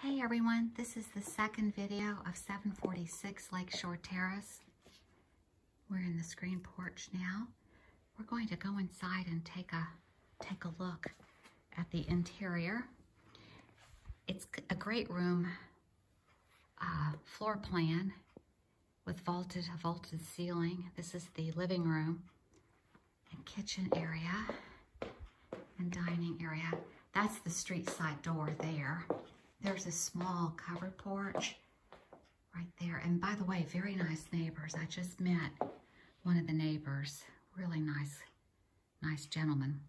Hey everyone, this is the second video of 746 Lakeshore Terrace. We're in the screen porch now. We're going to go inside and take a take a look at the interior. It's a great room uh, floor plan with vaulted vaulted ceiling. This is the living room and kitchen area and dining area. That's the street side door there. There's a small covered porch right there. And by the way, very nice neighbors. I just met one of the neighbors. Really nice, nice gentleman.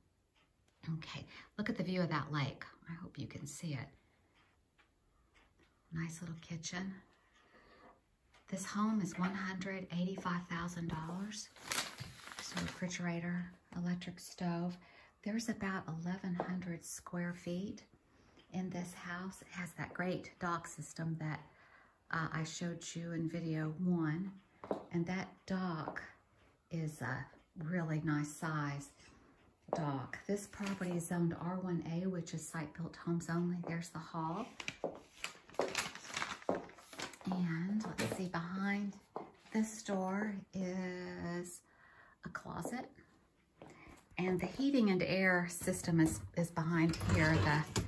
Okay, look at the view of that lake. I hope you can see it. Nice little kitchen. This home is $185,000. So refrigerator, electric stove. There's about 1,100 square feet in this house. It has that great dock system that uh, I showed you in video one. And that dock is a really nice size dock. This property is zoned R1A, which is site-built homes only. There's the hall. And let's see, behind this door is a closet. And the heating and air system is, is behind here, the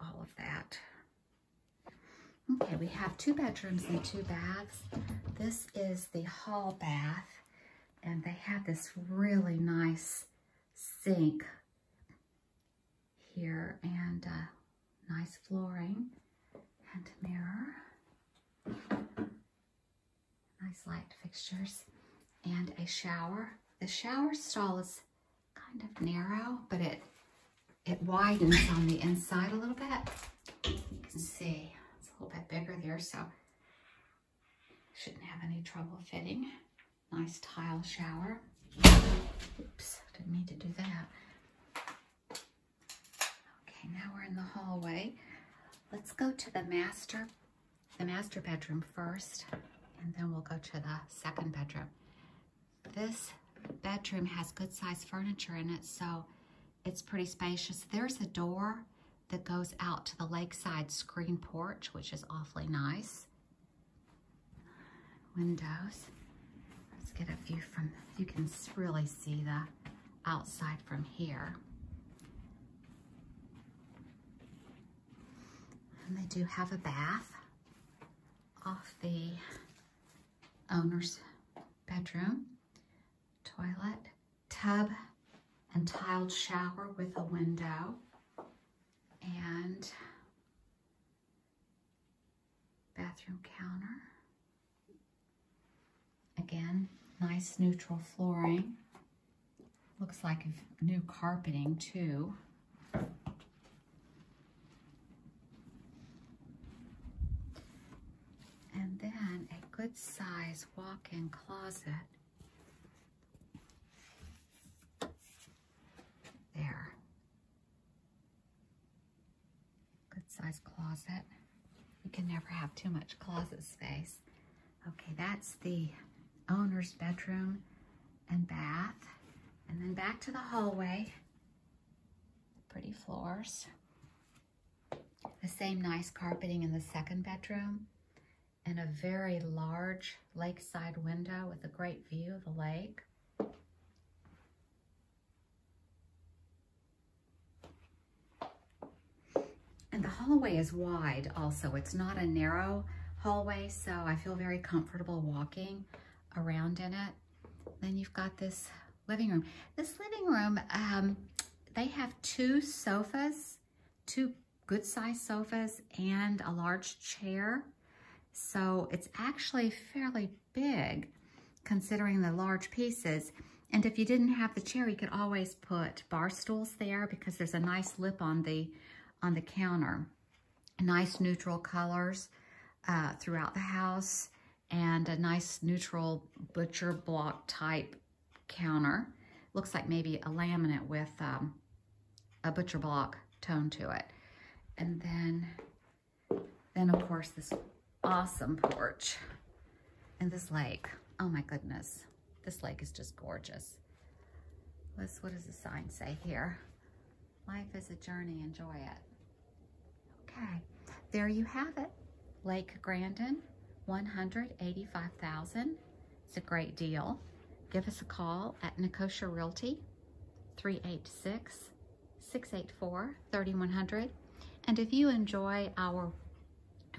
all of that. Okay, we have two bedrooms and two baths. This is the hall bath, and they have this really nice sink here and uh, nice flooring and mirror. Nice light fixtures and a shower. The shower stall is kind of narrow, but it it widens on the inside a little bit. You can see a little bit bigger there, so shouldn't have any trouble fitting. Nice tile shower. Oops, didn't mean to do that. Okay, now we're in the hallway. Let's go to the master, the master bedroom first, and then we'll go to the second bedroom. This bedroom has good sized furniture in it, so it's pretty spacious. There's a door that goes out to the lakeside screen porch, which is awfully nice. Windows. Let's get a view from, you can really see the outside from here. And they do have a bath off the owner's bedroom, toilet, tub, and tiled shower with a window and bathroom counter. Again, nice neutral flooring. Looks like new carpeting too. And then a good size walk-in closet there. Good size closet. You can never have too much closet space. Okay, that's the owner's bedroom and bath. And then back to the hallway. Pretty floors. The same nice carpeting in the second bedroom. And a very large lakeside window with a great view of the lake. The hallway is wide also. It's not a narrow hallway, so I feel very comfortable walking around in it. Then you've got this living room. This living room, um, they have two sofas, two good sized sofas and a large chair. So it's actually fairly big considering the large pieces. And if you didn't have the chair, you could always put bar stools there because there's a nice lip on the on the counter. Nice neutral colors uh, throughout the house and a nice neutral butcher block type counter. Looks like maybe a laminate with um, a butcher block tone to it. And then, then of course this awesome porch and this lake. Oh my goodness, this lake is just gorgeous. Let's, what does the sign say here? Life is a journey, enjoy it. Okay, there you have it. Lake Grandin, 185,000. It's a great deal. Give us a call at Nicosia Realty, 386-684-3100. And if you enjoy our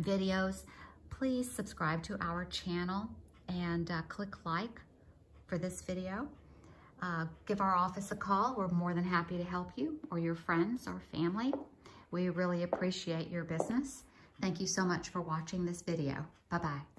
videos, please subscribe to our channel and uh, click like for this video. Uh, give our office a call. We're more than happy to help you or your friends or family. We really appreciate your business. Thank you so much for watching this video. Bye-bye.